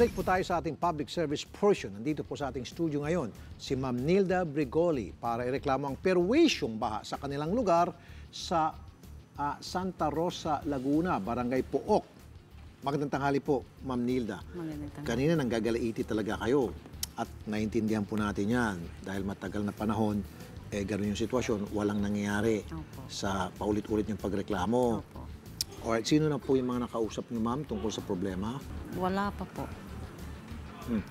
Balik po tayo sa ating public service portion. Nandito po sa ating studio ngayon si Ma'am Nilda Brigoli para ireklamo ang perwisyong baha sa kanilang lugar sa ah, Santa Rosa, Laguna, Barangay Pook. Magandang tanghali po, Ma'am Nilda. Magandang tanghali. Kanina nanggagalaiti talaga kayo at naintindihan po natin yan dahil matagal na panahon, eh ganun yung sitwasyon, walang nangyayari Opo. sa paulit-ulit yung pagreklamo. Opo. Alright, sino na po yung mga nakausap niyo, ma'am, tungkol sa problema? Wala pa po. Hmm.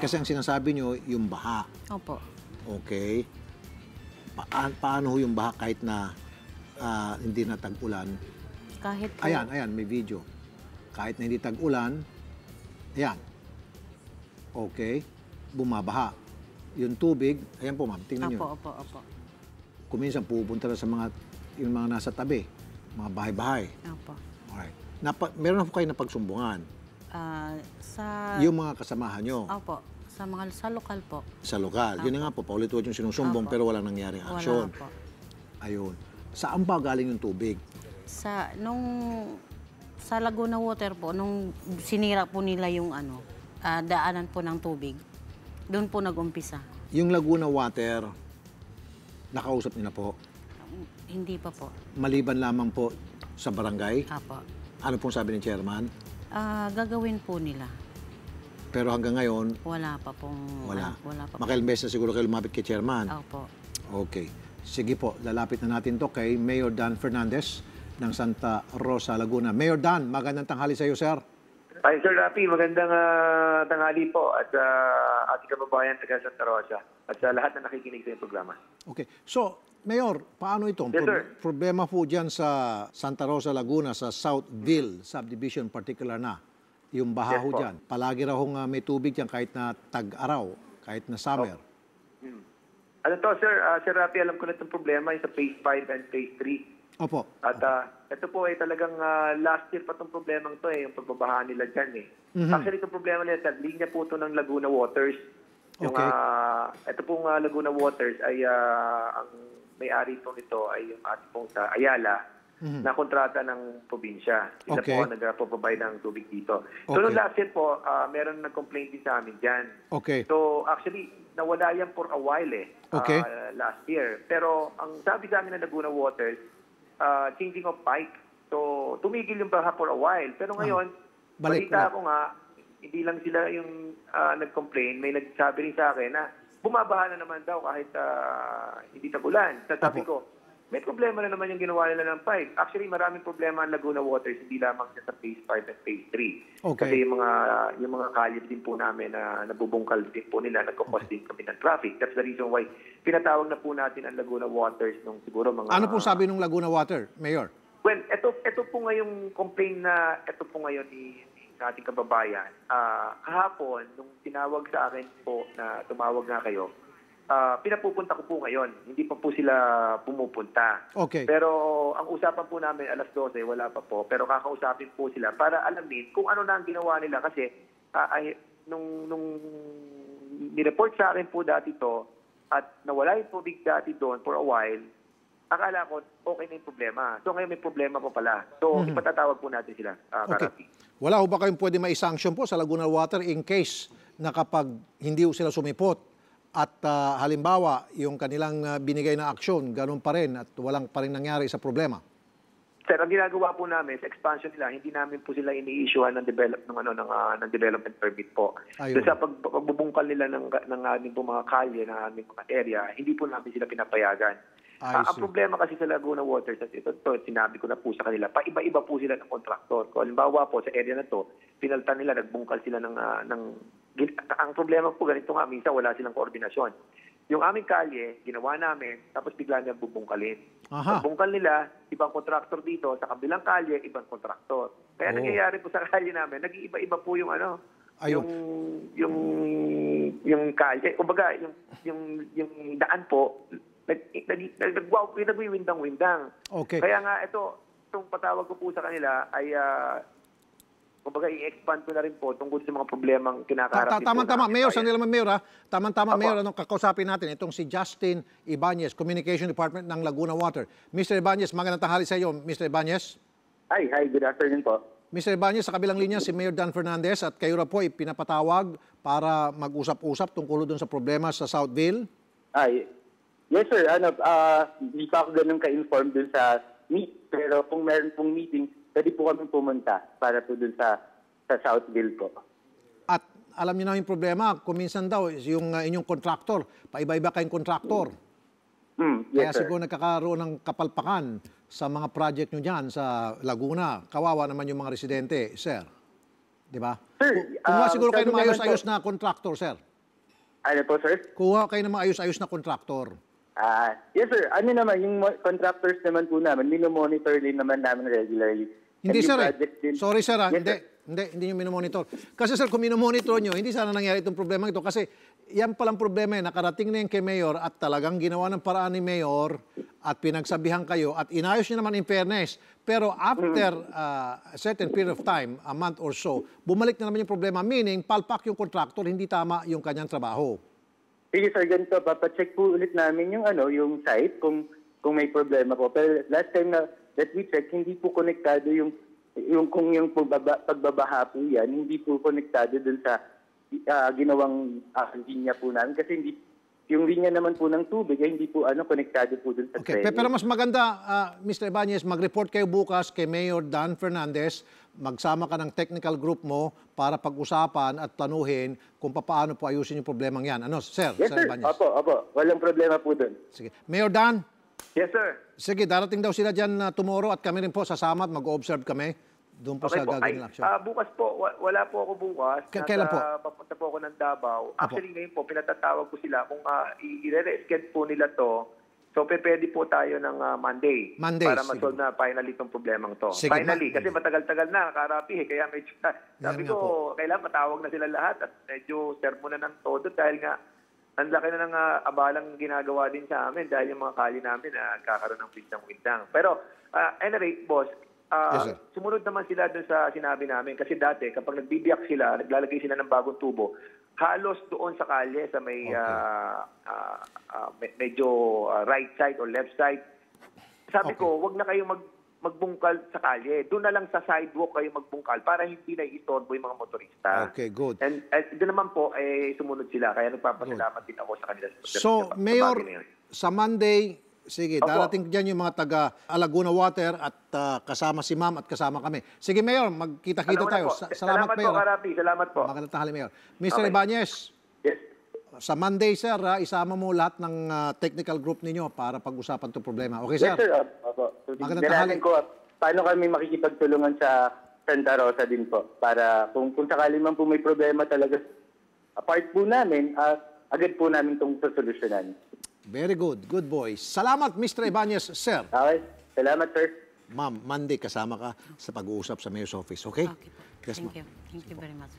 Kasi ang sinasabi niyo, yung baha. Opo. Okay. Paan, paano yung baha kahit na ah, hindi na tag-ulan? Kahit po, Ayan, ayan, may video. Kahit na hindi tag-ulan, ayan. Okay. Bumabaha. Yung tubig, ayan po ma'am, tingnan niyo. Opo, opo, opo. Kuminsan pupunta na sa mga, yung mga nasa tabi, mga bahay-bahay. Opo. Alright. Napa, meron na po kayo na pagsumbungan. Ah, sa... Yung mga kasamahan nyo. Opo. Sa mga sa lokal po. sa lokal. Yun na nga po, paulit-ulit yung sinusumbong Apo. pero walang nangyaring Wala aksyon. po. Ayun. Saan ba galing yung tubig? Sa, nung... Sa Laguna Water po, nung sinira po nila yung ano, ah, daanan po ng tubig, doon po nag-umpisa. Yung Laguna Water, nakausap niyo na po. Hindi pa po. Maliban lamang po sa barangay. Apo. Ano pong sabi ni chairman? Ah, gagawin po nila. Pero hanggang ngayon, Wala pa pong... wala. ano, wala pa beses na siguro kayo lumapit kay chairman. Opo. Okay. Sige po, lalapit na natin to kay Mayor Dan Fernandez ng Santa Rosa, Laguna. Mayor Dan, magandang tanghali sa iyo, sir. Ay, Sir Rafi, magandang ah, tanghali po at uh, ating kababayan taga Santa Rosa at sa lahat na nakikinig sa iyong programa. Okay. So, Mayor, paano ito? Yes, sir. problema po dyan sa Santa Rosa, Laguna, sa Southville subdivision particular na. Yung baha Yes ho po. dyan. Palagi raw hong, ah, may tubig dyan kahit na tag-araw, kahit na summer. Ano to, Sir? Ah, Sir Rafi, alam ko na itong problema yung sa Phase 5 and Phase 3. Opo. At ah, ito po ay talagang ah, last year pa itong problema to eh, yung pagbabaha nila dyan eh. Mhm. Actually, itong problema nila, sa linya po ito ng Laguna Waters. Yung, Okay. ah, ito pong ah, Laguna Waters ay ah, ang may-ari po nito ay yung ating pong sa Ayala Mhm. na kontrata ng probinsya. Sila Okay. po ang nagpo-provide ng tubig dito. So, Okay. nung last year po, ah, meron nag-complaint din sa amin dyan. Okay. So, actually, nawala yan for a while eh. Okay. ah, last year. Pero, ang sabi sa amin ng Laguna Waters, ah, changing of pipe. So, tumigil yung baha for a while. Pero ngayon, Ah, balik balita ulit. ko nga, hindi lang sila yung ah, nag-complain. May nagsabi rin sa akin na bumabaha na naman daw kahit ah, hindi tagulan. Sa sabi ko, may problema na naman yung ginawa nila ng pipe. Actually, maraming problema ang Laguna Waters, hindi lamang siya sa Phase 5 at Phase 3. Okay. Kasi yung mga yung mga kalye din po namin na nabubungkal din po nila, nagkakos din kami ng traffic. That's the reason why pinatawag na po natin ang Laguna Waters nung siguro mga... Ano pong sabi ng Laguna Water, Mayor? Well, ito, ito po ngayong complaint na ito po ngayon ni, ni ating kababayan. Ah, kahapon, nung tinawag sa akin po na tumawag nga kayo, ah, pinapupunta ko po ngayon. Hindi pa po sila pumupunta. Okay. Pero ang usapan po namin alas 12, wala pa po. Pero kakausapin po sila para alamin kung ano na ang ginawa nila. Kasi ah, ay, nung, nung nireport sa akin po dati to at nawala yung tubig dati doon for a while, akala ko okay na yung problema. So ngayon may problema po pala. So ipatatawag po natin sila, uh. Okay. Karapi. Wala ho ba kayong pwede mai-sanction po sa Laguna Water in case na kapag hindi sila sumipot at ah, halimbawa yung kanilang ah, binigay na aksyon, ganun pa rin at walang pa rin nangyari sa problema? Sir, ang ginagawa po namin sa expansion nila, hindi namin po sila ini-issuean ng develop ng ano ng, ah, ng development permit po. Ayun. So sa pag, pagbubungkal nila ng ng aming po mga kalye ng aming mga area, hindi po namin sila pinapayagan. Ah, ang problema kasi sa Laguna Waters, at ito, to, sinabi ko na po sa kanila, paiba-iba po sila ng kontraktor. Kung halimbawa po sa area na to, pinaltan nila, nagbungkal sila ng, ah, ng ang problema po ganito nga, minsan wala silang koordinasyon. Yung aming kalye, ginawa namin, tapos bigla niya bubungkalin. Aha. Pagbungkal nila, ibang kontraktor dito, sa kabilang kalye, ibang kontraktor. Kaya Oh. nangyayari po sa kalye namin, nag-iiba-iba po yung ano, Ayun. yung yung yung kalye, kumbaga yung yung yung daan po nag nag nag nagwiwindang-windang. Okay. Kaya nga ito, itong patawag ko po sa kanila ay ah, kumbaga i-expand ko na rin po tungkol sa mga problemang kinakaharap po Tama-tama, namin. Mayor, sandali lang, Mayor, ha? Tama-tama. Mayor, anong kakausapin natin? Itong si Justin Ibanez, Communication Department ng Laguna Water. Mr. Ibanez, magandang tanghali sa iyo, Mr. Ibanez. Hi, hi, good afternoon po. Mr. Ibanez, sa kabilang linya si Mayor Dan Fernandez at kayo na po ay pinapatawag para mag-usap-usap tungkol doon sa problema sa Southville. Ay, yes sir, ano, ah, hindi pa ako ganun ka-inform dun sa meet. Pero kung meron pong meeting, pwede po kami pumunta para po dun sa, sa Southville po. At alam niyo na yung problema, kung minsan daw yung uh, inyong contractor, paiba-iba kayong contractor. Kaya yes sir. siguro nagkakaroon ng kapalpakan sa mga project nyo dyan sa Laguna. Kawawa naman yung mga residente, sir. Di ba? Sir, Ku- Kumuha ah, siguro kayo ng sabi naman ayos-ayos po- na contractor, sir. Ano po sir? Kuha kayo ng mga ayos-ayos na contractor. Ah, yes sir, ano naman, yung mo- contractors naman po namin, minomonitor din naman namin regularly. Hindi, And yung sir. eh. project din- Sorry, sir. ah. Yes, hindi, sir. hindi, hindi nyo minomonitor. Kasi, sir, kung minomonitor nyo, hindi sana nangyari itong problema ito. Kasi yan palang problema eh. Nakarating na yan kay Mayor at talagang ginawa ng paraan ni Mayor at pinagsabihan kayo at inayos nyo naman in fairness. Pero after uh, a certain period of time, a month or so, bumalik na naman yung problema. Meaning, palpak yung contractor, hindi tama yung kanyang trabaho. Sige sir, ganito, papacheck po ulit namin yung ano, yung site kung kung may problema po. Pero last time na that we check, hindi po konektado yung yung kung yung pagbaba, pagbabaha po yan, hindi po konektado dun sa ah, ginawang uh, linya po namin kasi hindi yung linya naman po ng tubig ay hindi po ano konektado po dun sa Okay, pe- drainage. pero mas maganda, ah, Mr. Ibanez, mag-report kayo bukas kay Mayor Dan Fernandez. Magsama ka ng technical group mo para pag-usapan at planuhin kung paano po ayusin yung problemang yan. Ano, sir? Yes sir, Ibanez? opo, opo. Walang problema po dun. Sige. Mayor Dan, Yes, sir. sige, darating daw sila dyan na tomorrow at kami rin po sasama at mag-observe kami doon po Okay sa po. Gagawin ng action. ah, bukas po, wa- wala po ako bukas. K- kailan po? Papunta po ako ng Davao. Actually, ngayon po, pinatatawag ko sila kung uh, i-re-schedule po nila to. So, pwede po tayo ng ah, Monday. Monday, Para ma-solve na finally itong problemang to. Sige, finally, ma- kasi matagal-tagal na, karapi. eh. Kaya medyo, sabi ko, kailangan matawag na sila lahat at medyo sermo na ng todo dahil nga, ang laki na ng ah, abalang ginagawa din sa amin dahil yung mga kali namin na kakaroon ng windang-windang. Pero, ah, anyway, boss, ah, Yes, sir. sumunod naman sila dun sa sinabi namin. Kasi dati, kapag nagbibiyak sila, naglalagay sila ng bagong tubo, halos doon sa kalye, sa may Okay. ah, ah, me- medyo ah, right side or left side. Sabi Okay. ko, wag na kayo mag magbungkal sa kalye. Doon na lang sa sidewalk kayo magbungkal para hindi na istorbo yung mga motorista. Okay, good. And, and doon naman po, eh, sumunod sila. Kaya nagpapasalamat din ako sa kanila. So, sa- Mayor, sa Monday, sige, Opo. darating dyan yung mga taga Alaguna Water at ah, kasama si Ma'am at kasama kami. Sige, Mayor, magkita-kita tayo. po. Sa- salamat, Salamat Mayor. po, Karapi. Salamat po. Magandang tanghali, Mayor. Mr. Okay. Ibanez, Yes. sa Monday, sir, ah, isama mo lahat ng ah, technical group ninyo para pag-usapan itong problema. Okay, sir? Yes sir, opo. So, Magandang tanghali. ko paano kami makikipagtulungan sa Santa Rosa din po para kung, kung sakali man po may problema talaga apart po namin, ah, agad po namin itong sosolusyonan. Very good. Good boy. Salamat, Mr. Ibanez, sir. Okay? Salamat sir. Ma'am, Monday kasama ka sa pag-uusap sa Mayor's Office, okay? Okay po. Yes, Thank you. Thank you very much.